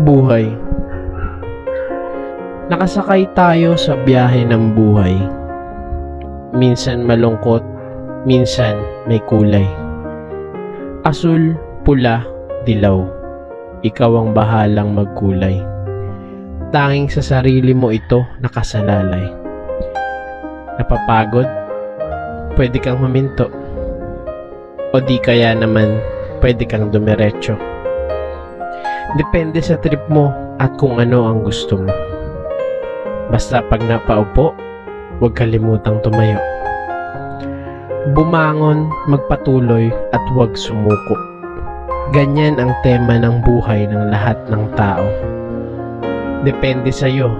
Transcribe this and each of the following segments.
Buhay Nakasakay tayo sa biyahe ng buhay. Minsan malungkot, minsan may kulay. Asul, pula, dilaw. Ikaw ang bahalang magkulay. Tanging sa sarili mo ito nakasalalay. Napapagod? Pwede kang huminto. O di kaya naman, pwede kang dumiretso. Depende sa trip mo at kung ano ang gusto mo. Basta pag napaupo, huwag kalimutang tumayo. Bumangon, magpatuloy at huwag sumuko. Ganyan ang tema ng buhay ng lahat ng tao. Depende sa iyo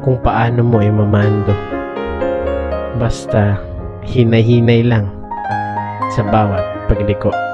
kung paano mo imamando. Basta hinay-hinay lang sa bawat pagliko.